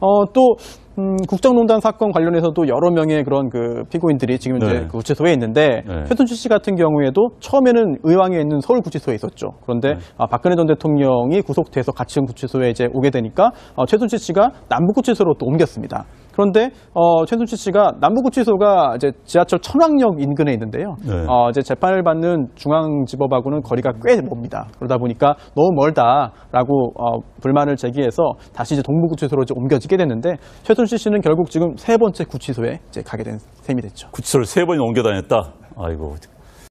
어, 또 음, 국정농단 사건 관련해서도 여러 명의 그런 그 피고인들이 지금 이제 네. 그 구치소에 있는데 네. 최순실 씨 같은 경우에도 처음에는 의왕에 있는 서울 구치소에 있었죠. 그런데 네. 아, 박근혜 전 대통령이 구속돼서 같이 구치소에 이제 오게 되니까 어, 최순실 씨가 남부 구치소로 또 옮겼습니다. 그런데 어, 최순실 씨가 남부구치소가 이제 지하철 천왕역 인근에 있는데요. 네. 어, 이제 재판을 받는 중앙지법하고는 거리가 꽤 멉니다. 그러다 보니까 너무 멀다라고 어, 불만을 제기해서 다시 이제 동부구치소로 이제 옮겨지게 됐는데 최순실 씨는 결국 지금 세 번째 구치소에 이제 가게 된 셈이 됐죠. 구치소를 세 번이나 옮겨 다녔다. 아이고